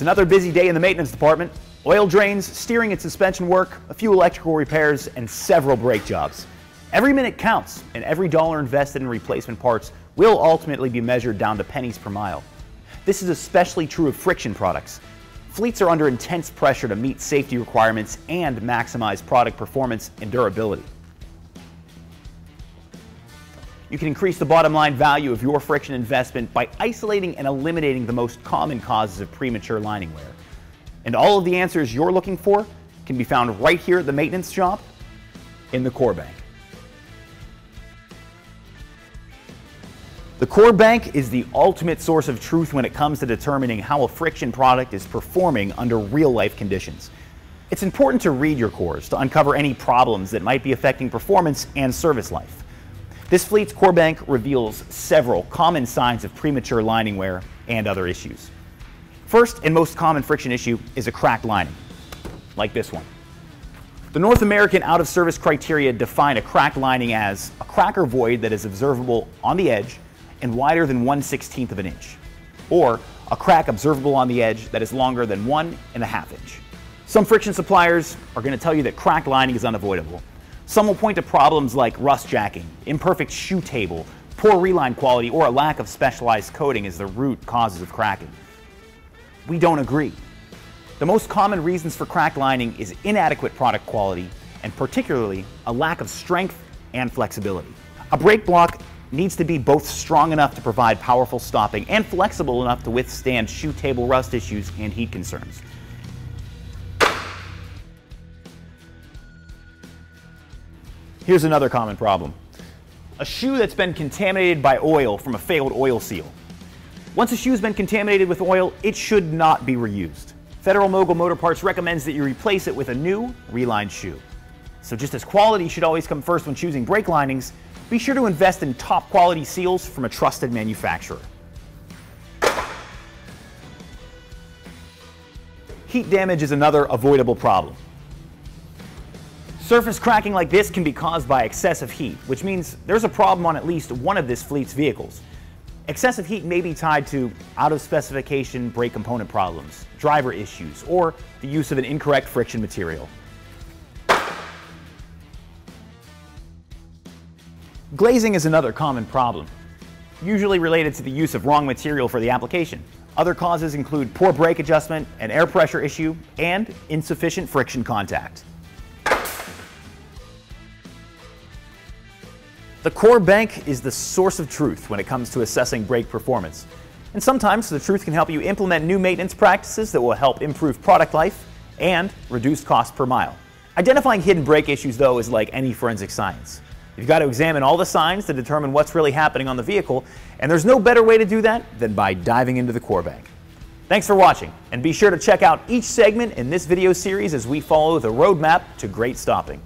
another busy day in the maintenance department. Oil drains, steering and suspension work, a few electrical repairs, and several brake jobs. Every minute counts, and every dollar invested in replacement parts will ultimately be measured down to pennies per mile. This is especially true of friction products. Fleets are under intense pressure to meet safety requirements and maximize product performance and durability. You can increase the bottom line value of your friction investment by isolating and eliminating the most common causes of premature lining wear. And all of the answers you're looking for can be found right here at the maintenance shop in the Core Bank. The Core Bank is the ultimate source of truth when it comes to determining how a friction product is performing under real life conditions. It's important to read your cores to uncover any problems that might be affecting performance and service life. This fleet's core bank reveals several common signs of premature lining wear and other issues. First and most common friction issue is a cracked lining, like this one. The North American out of service criteria define a cracked lining as a crack or void that is observable on the edge and wider than 1 16th of an inch, or a crack observable on the edge that is longer than one and a half inch. Some friction suppliers are going to tell you that cracked lining is unavoidable, some will point to problems like rust jacking, imperfect shoe table, poor reline quality, or a lack of specialized coating as the root causes of cracking. We don't agree. The most common reasons for cracked lining is inadequate product quality and particularly a lack of strength and flexibility. A brake block needs to be both strong enough to provide powerful stopping and flexible enough to withstand shoe table rust issues and heat concerns. Here's another common problem. A shoe that's been contaminated by oil from a failed oil seal. Once a shoe's been contaminated with oil, it should not be reused. Federal Mogul Motor Parts recommends that you replace it with a new, relined shoe. So just as quality should always come first when choosing brake linings, be sure to invest in top quality seals from a trusted manufacturer. Heat damage is another avoidable problem. Surface cracking like this can be caused by excessive heat, which means there's a problem on at least one of this fleet's vehicles. Excessive heat may be tied to out of specification brake component problems, driver issues, or the use of an incorrect friction material. Glazing is another common problem, usually related to the use of wrong material for the application. Other causes include poor brake adjustment, an air pressure issue, and insufficient friction contact. The core bank is the source of truth when it comes to assessing brake performance. And sometimes the truth can help you implement new maintenance practices that will help improve product life and reduce cost per mile. Identifying hidden brake issues, though, is like any forensic science. You've got to examine all the signs to determine what's really happening on the vehicle, and there's no better way to do that than by diving into the core bank. Thanks for watching, and be sure to check out each segment in this video series as we follow the roadmap to great stopping.